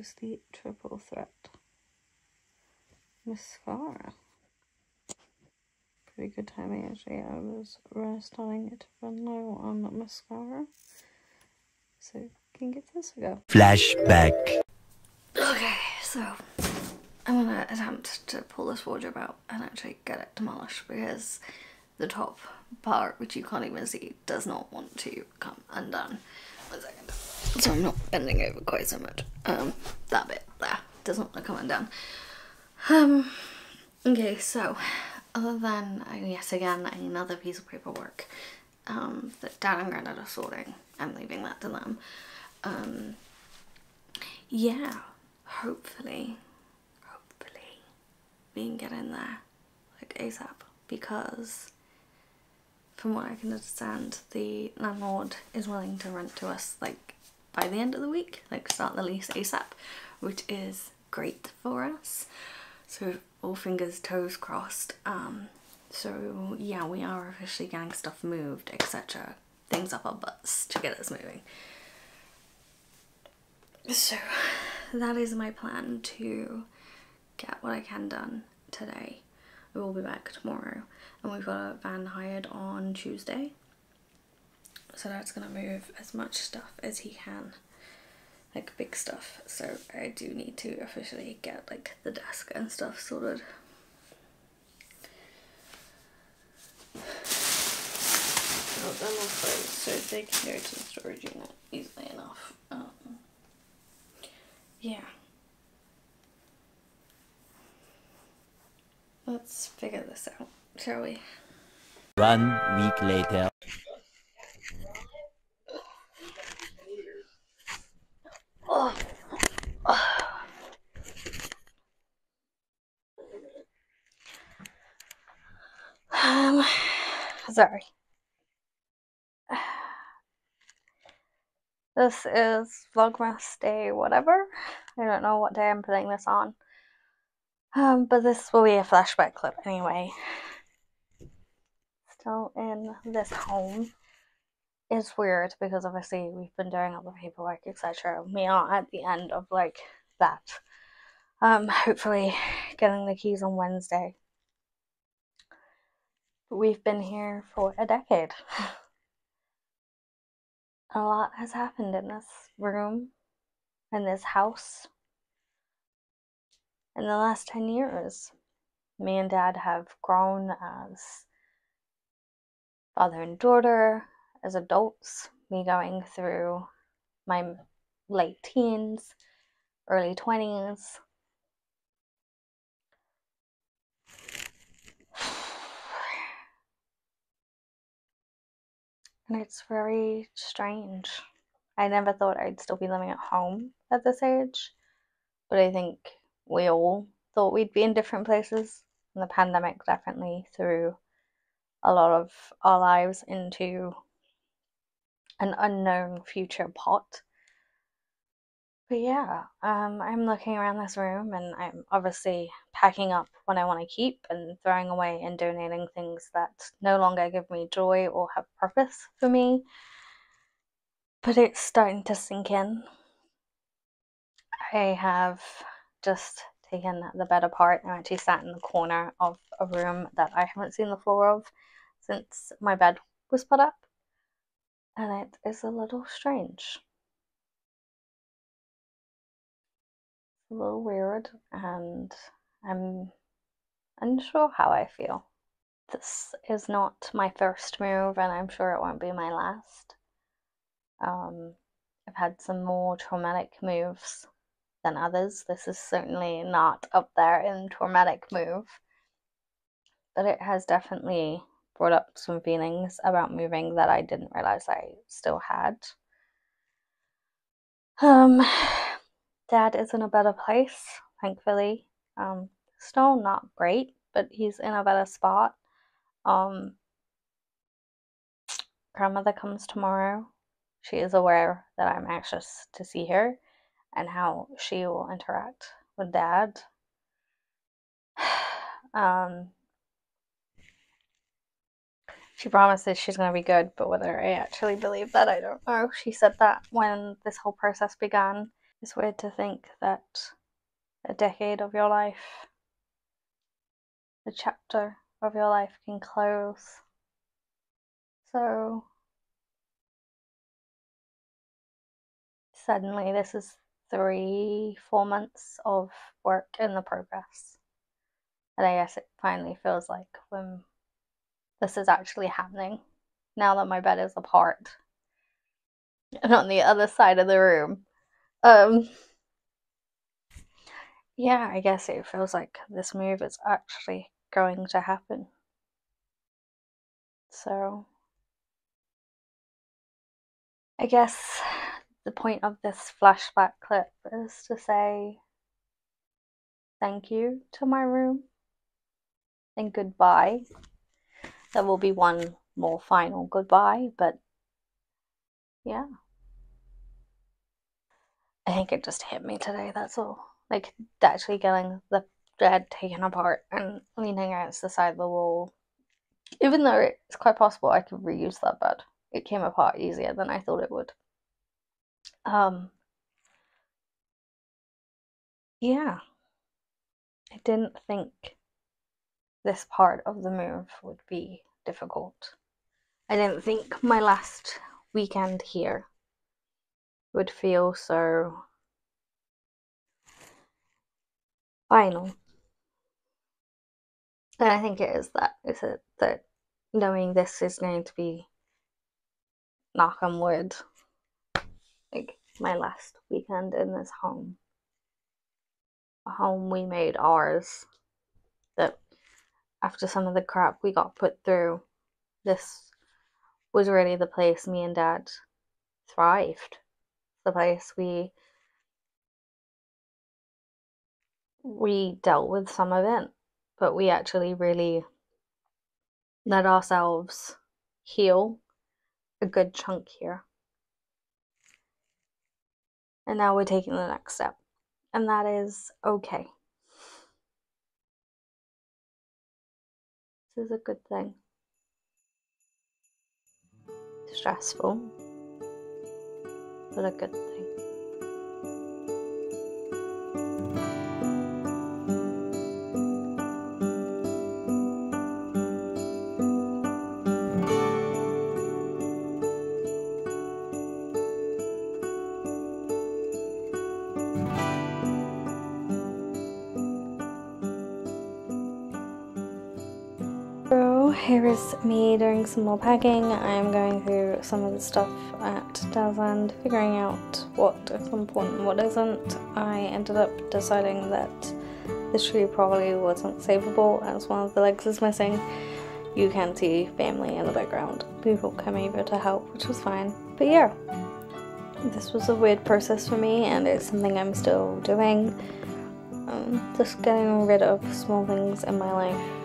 is the Triple Threat Mascara. Pretty good timing actually. I was starting to run low on mascara. So can give this a go. Flashback. Okay, so I'm gonna attempt to pull this wardrobe out and actually get it demolished because the top part, which you can't even see, does not want to come undone. One second. So I'm not bending over quite so much. Um, that bit there doesn't to come undone. Um, okay, so other than, uh, yes, again, another piece of paperwork um, that Dad and Granddad are sorting. I'm leaving that to them. Um, yeah, hopefully, hopefully we can get in there like ASAP because from what I can understand, the landlord is willing to rent to us like by the end of the week, like start the lease ASAP, which is great for us. So all fingers, toes crossed. Um, so yeah, we are officially getting stuff moved, etc. Things up our butts to get us moving. So that is my plan to get what I can done today. We will be back tomorrow and we've got a van hired on Tuesday. So that's gonna move as much stuff as he can, like big stuff. So I do need to officially get like the desk and stuff sorted. Oh, them also so they can go to the storage unit easily enough. Um, yeah. Let's figure this out, shall we? One week later. Oh. Um, sorry. This is Vlogmas day whatever. I don't know what day I'm putting this on. Um, but this will be a flashback clip anyway. Still in this home. It's weird because obviously we've been doing all the paperwork, etc. We are at the end of like that. Um, hopefully getting the keys on Wednesday. We've been here for a decade. a lot has happened in this room, in this house, in the last 10 years. Me and dad have grown as father and daughter, as adults, me going through my late teens, early 20s. And it's very strange. I never thought I'd still be living at home at this age, but I think we all thought we'd be in different places. And the pandemic definitely threw a lot of our lives into an unknown future pot. But yeah, um, I'm looking around this room and I'm obviously packing up what I want to keep and throwing away and donating things that no longer give me joy or have purpose for me. But it's starting to sink in. I have just taken the bed apart and actually sat in the corner of a room that I haven't seen the floor of since my bed was put up. And it is a little strange. A little weird and I'm unsure how I feel. This is not my first move and I'm sure it won't be my last. Um, I've had some more traumatic moves than others. This is certainly not up there in traumatic move, but it has definitely brought up some feelings about moving that I didn't realize I still had. Um, Dad is in a better place, thankfully. Um, still not great, but he's in a better spot. Um, grandmother comes tomorrow. She is aware that I'm anxious to see her and how she will interact with dad. Um, she promises she's going to be good, but whether I actually believe that, I don't know. She said that when this whole process began. It's weird to think that a decade of your life, a chapter of your life can close. So, suddenly, this is three, four months of work in the progress. And I guess it finally feels like when this is actually happening, now that my bed is apart and on the other side of the room. Um, yeah, I guess it feels like this move is actually going to happen. So, I guess the point of this flashback clip is to say thank you to my room and goodbye. There will be one more final goodbye, but yeah. I think it just hit me today, that's all. Like, actually getting the bed taken apart and leaning against the side of the wall. Even though it's quite possible I could reuse that bed, it came apart easier than I thought it would. Um, yeah. I didn't think this part of the move would be difficult. I didn't think my last weekend here would feel so final. And I think it is that, is it that knowing this is going to be knock on wood like my last weekend in this home. A home we made ours. That after some of the crap we got put through, this was really the place me and dad thrived. The place we we dealt with some of it, but we actually really let ourselves heal a good chunk here. And now we're taking the next step, and that is okay. This is a good thing. Stressful, but a good thing. Is me doing some more packing. I'm going through some of the stuff at Dad's End, figuring out what is important and what isn't. I ended up deciding that this tree probably wasn't savable as one of the legs is missing. You can see family in the background. People came over to help, which was fine. But yeah, this was a weird process for me and it's something I'm still doing. Um, just getting rid of small things in my life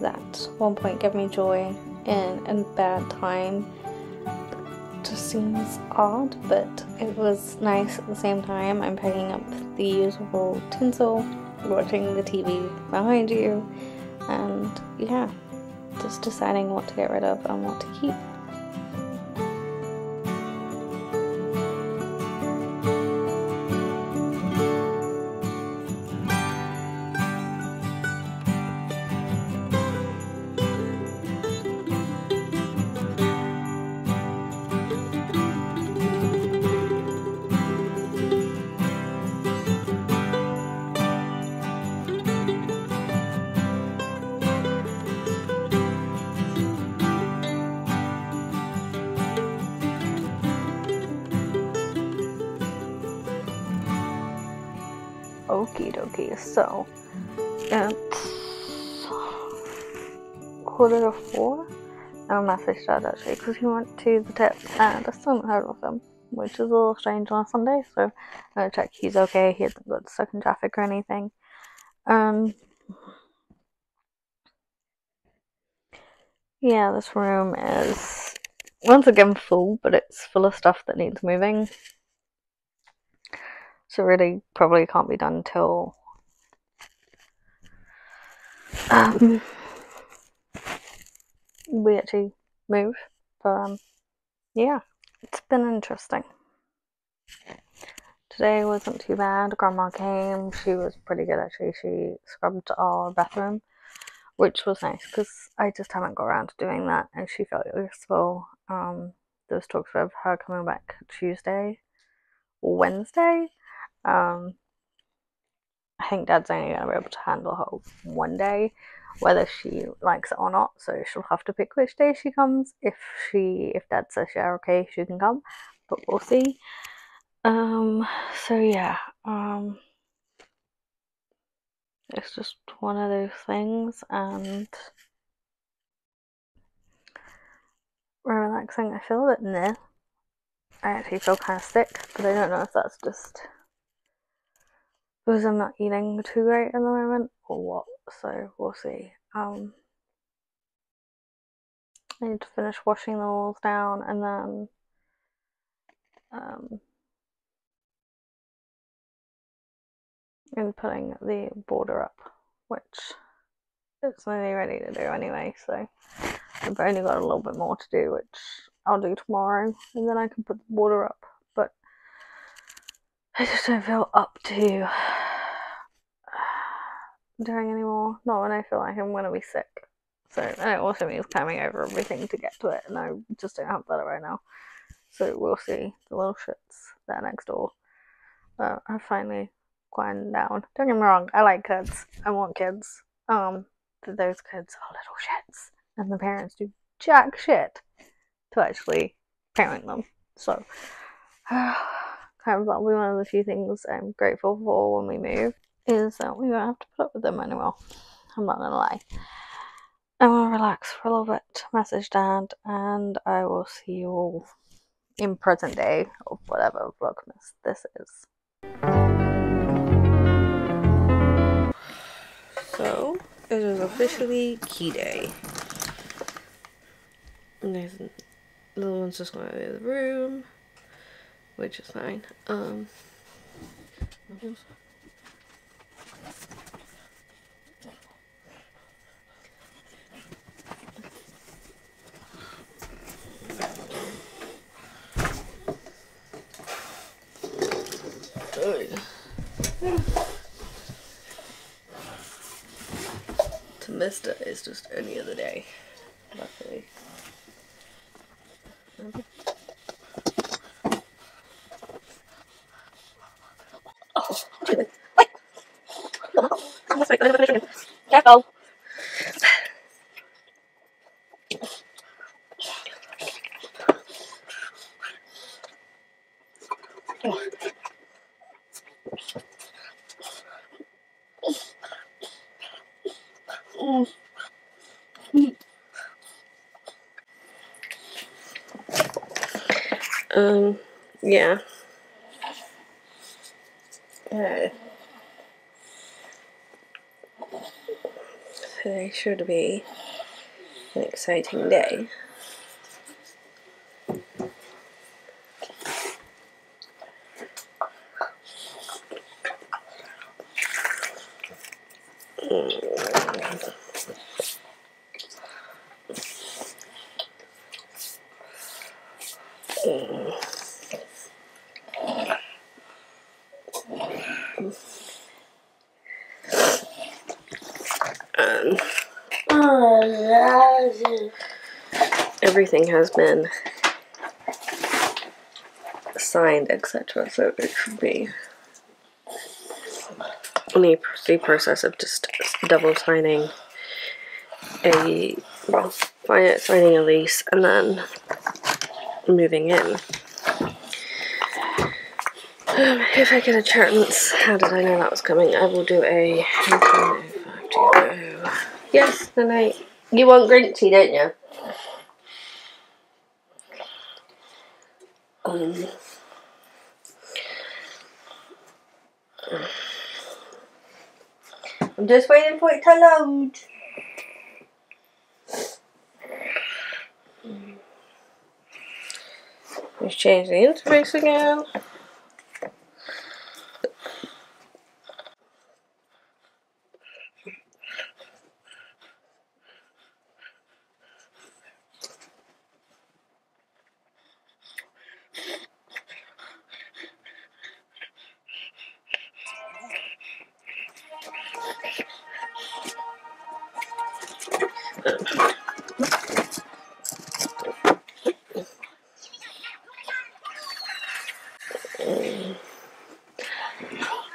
that one point gave me joy in a bad time just seems odd, but it was nice at the same time. I'm picking up the usual tinsel, watching the TV behind you, and yeah, just deciding what to get rid of and what to keep. Okie dokie, so it's quarter to four. I messaged dad actually because he went to the tip and I still haven't heard of him, which is a little strange on a Sunday. So I'm gonna check he's okay. He hasn't got stuck in traffic or anything. Um, yeah, this room is once again full, but it's full of stuff that needs moving. So really probably can't be done till um, we actually move. But um, yeah, it's been interesting. Today wasn't too bad. Grandma came. She was pretty good actually. She scrubbed our bathroom, which was nice because I just haven't got around to doing that, and she felt useful. Um, there was talks of her coming back Tuesday, Wednesday. Um, I think Dad's only going to be able to handle her one day, whether she likes it or not. So she'll have to pick which day she comes. If she, if Dad says yeah, okay, she can come, but we'll see. Um, so yeah, um, it's just one of those things, and relaxing. I feel a bit meh. I actually feel kind of sick, but I don't know if that's just because I'm not eating too great at the moment or what. So we'll see. Um, I need to finish washing the walls down and then um, and putting the border up, which it's nearly ready to do anyway. So I've only got a little bit more to do, which I'll do tomorrow, and then I can put the border up. But I just don't feel up to doing anymore. Not when I feel like I'm gonna be sick. So and it also means climbing over everything to get to it, and I just don't have that right now. So we'll see. The little shits there next door. But I finally quieted down. Don't get me wrong, I like kids. I want kids. Um, but those kids are little shits, and the parents do jack shit to actually parent them. So, kind of that'll be one of the few things I'm grateful for when we move is that we won't have to put up with them anymore. I'm not gonna lie. I'm gonna relax for a little bit, message dad, and I will see you all in present day or whatever Vlogmas this is. So, it is officially key day. And there's little one's just going to the room, which is fine. Um, to Mister is just any other day, luckily. Um, yeah. Uh, today should be an exciting day. Um, everything has been signed, etc. So it should be only the process of just double signing a well, signing a lease and then moving in. Um, if I get a chance, how did I know that was coming? I will do a. Yes, the night. You want green tea, don't you? Um, I'm just waiting for it to load. let's change the interface again.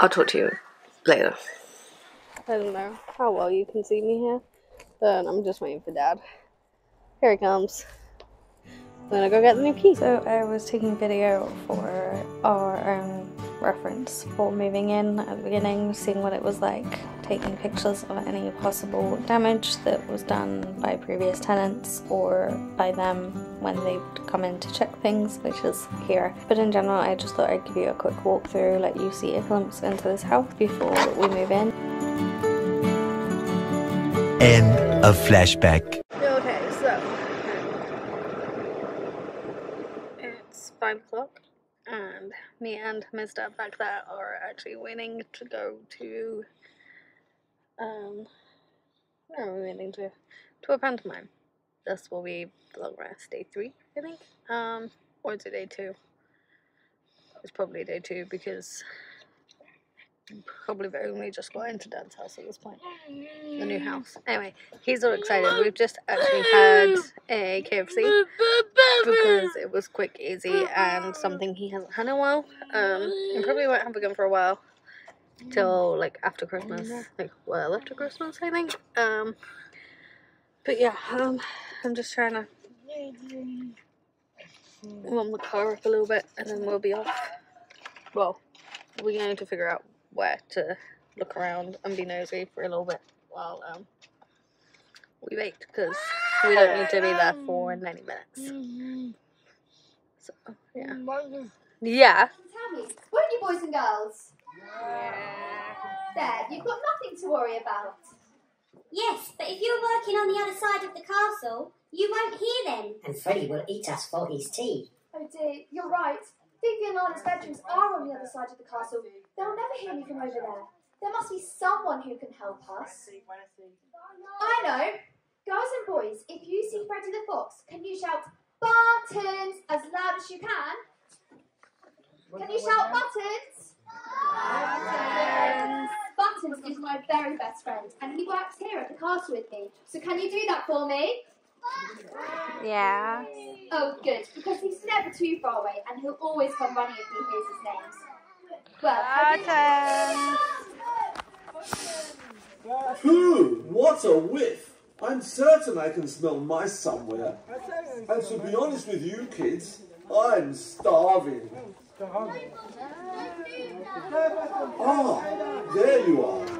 I'll talk to you later. I don't know how well you can see me here, but I'm just waiting for Dad. Here he comes. I'm gonna go get the new key. So I was taking video for our own reference for moving in at the beginning, seeing what it was like, taking pictures of any possible damage that was done by previous tenants or by them when they'd come in to check things, which is here. But in general, I just thought I'd give you a quick walkthrough, let you see a glimpse into this house before we move in. End of flashback. Okay, so it's five o'clock, and me and Miss Dad back there are actually waiting to go to um where are we waiting to? To a pantomime. This will be Vlogmas day three, I think. Um, or is it day two? It's probably day two because probably only just got into Dad's house at this point. The new house. Anyway, he's all excited. We've just actually had a KFC because it was quick, easy, and something he hasn't had in a while. Um, and probably won't have again for a while till like after Christmas, like well after Christmas, I think. Um, but yeah, um, I'm just trying to warm the car up a little bit, and then we'll be off. Well, we're going to figure out where to look around and be nosy for a little bit while um we wait because we don't need to be there for 90 minutes. So yeah, yeah. Tammy, weren't you boys and girls? There, you've got nothing to worry about. Yes, but if you're working on the other side of the castle, you won't hear them. And Freddie will eat us for his tea. Oh dear, you're right. Vivi and Lana's bedrooms are on the other side of the castle. They'll never hear me from over there. There must be someone who can help us. I know. Girls and boys, if you see Freddy the Fox, can you shout buttons as loud as you can? Can you shout buttons? Buttons. Buttons is my very best friend, and he works here at the castle with me. So can you do that for me? Yeah. Oh, good, because he's never too far away, and he'll always come running if he hears his names. Well, Phew, what a whiff! I'm certain I can smell mice somewhere. And to be honest with you kids, I'm starving. Ah, there you are.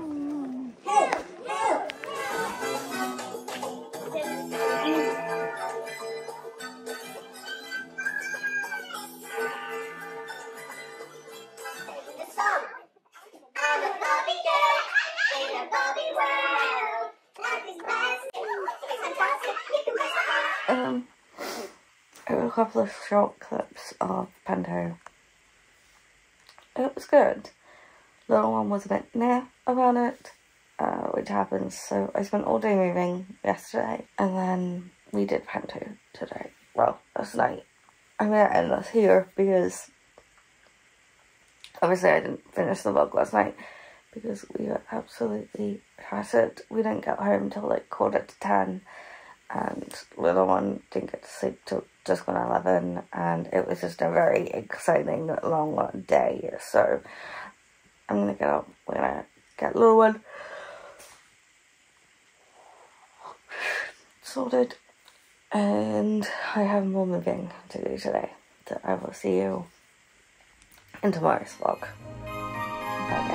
Couple of short clips of Panto. It was good. Little one was a bit nah about it, uh, which happens. So I spent all day moving yesterday, and then we did Panto today. Well, last night. I'm gonna end this here because obviously I didn't finish the vlog last night because we were absolutely shattered. We didn't get home till like quarter to ten and little one didn't get to sleep till just gone 11 and it was just a very exciting long day. So i'm gonna get up we're gonna get little one. Sorted. And i have more moving to do today so i will see you in tomorrow's vlog. Bye